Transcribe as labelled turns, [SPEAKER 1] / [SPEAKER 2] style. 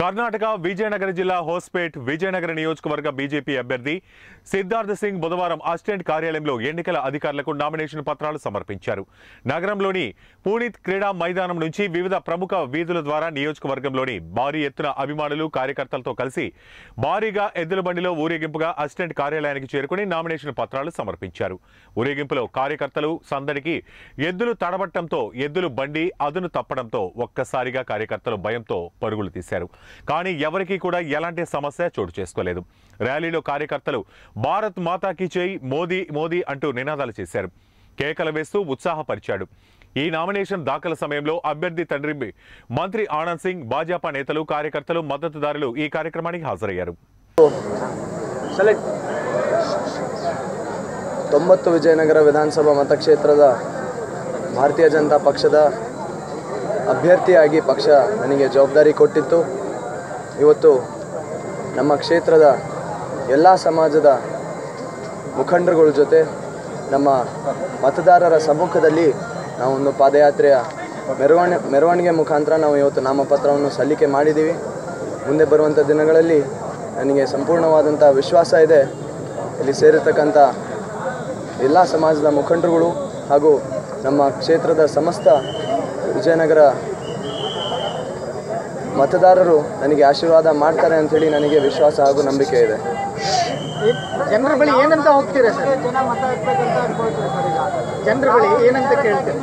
[SPEAKER 1] కర్ణాటక విజయనగర జిల్లా హోస్పేట్ విజయనగర నియోజకవర్గ బీజేపీ అభ్యర్థి సిద్ధార్థ్ సింగ్ బుధవారం అసిస్టెంట్ కార్యాలయంలో ఎన్నికల అధికారులకు నామినేషన్ పత్రాలు సమర్పించారు. నగరంలోని పూనీత్ క్రీడా మైదానం నుంచి వివిధ ప్రముఖ వీధుల ద్వారా నియోజకవర్గంలోని భారీ ఎత్తున అభిమానులు కార్యకర్తలతో కలిసి భారీగా ఎద్దుల బండిలో ఊరేగింపుగా అసిస్టెంట్ కార్యాలయానికి చేరుకుని నామినేషన్ పత్రాలు సమర్పించారు. ఊరేగింపులో కార్యకర్తలు సందడికి ఎద్దులు తడబట్టడంతో ఎద్దులు బండి అదును తప్పడంతో ఒక్కసారిగా కార్యకర్తలు భయంతో పరుగులు తీశారు. కానీ ఎవరికీ కూడా ఎలాంటి సమస్య చోటు చేసుకోలేదు ర్యాలీలో కార్యకర్తలు భారత్ మాతాకి జై మోదీ మోదీ అంటూ నినాదాలు చేశారు కేకలు వేస్తూ ఉత్సాహపరిచాడు ఈ నామినేషన్ దాఖల సమయంలో అభ్యర్థి తండ్రి మంత్రి ఆనంద్ సింగ్ భాజపా నేతలు కార్యకర్తలు మద్దతుదారులు ఈ కార్యక్రమానికి హాజరయ్యారు
[SPEAKER 2] ತೊಂಬತ್ತು ವಿಜಯನಗರ ವಿಧಾನಸಭಾ ಮತಕ್ಷೇತ್ರದ ಭಾರತೀಯ ಜನತಾ ಪಕ್ಷದ ಅಭ್ಯರ್ಥಿಯಾಗಿ ಪಕ್ಷ ನನಗೆ ಜವಾಬ್ದಾರಿ ಕೊಟ್ಟಿತ್ತು ಇವತ್ತು ನಮ್ಮ ಕ್ಷೇತ್ರದ ಎಲ್ಲ ಸಮಾಜದ ಮುಖಂಡರುಗಳ ಜೊತೆ ನಮ್ಮ ಮತದಾರರ ಸಮ್ಮುಖದಲ್ಲಿ ನಾವೊಂದು ಪಾದಯಾತ್ರೆಯ ಮೆರವಣಿ, ಮೆರವಣಿಗೆ ಮುಖಾಂತರ ನಾವು ಇವತ್ತು ನಾಮಪತ್ರವನ್ನು ಸಲ್ಲಿಕೆ ಮಾಡಿದ್ದೀವಿ. ಮುಂದೆ ಬರುವಂಥ ದಿನಗಳಲ್ಲಿ ನನಗೆ ಸಂಪೂರ್ಣವಾದಂಥ ವಿಶ್ವಾಸ ಇದೆ. ಇಲ್ಲಿ ಸೇರಿರ್ತಕ್ಕಂಥ ಎಲ್ಲ ಸಮಾಜದ ಮುಖಂಡರುಗಳು ಹಾಗೂ ನಮ್ಮ ಕ್ಷೇತ್ರದ ಸಮಸ್ತ ವಿಜಯನಗರ ಮತದಾರರು ನನಗೆ ಆಶೀರ್ವಾದ ಮಾಡ್ತಾರೆ ಅಂಥೇಳಿ ನನಗೆ ವಿಶ್ವಾಸ ಹಾಗೂ ನಂಬಿಕೆ ಇದೆ.
[SPEAKER 3] ಜನರ ಬಳಿ ಏನಂತ ಹೋಗ್ತೀರಾ ಸರ್? ಜನರ ಬಳಿ ಏನಂತ ಕೇಳ್ತೀರಾ?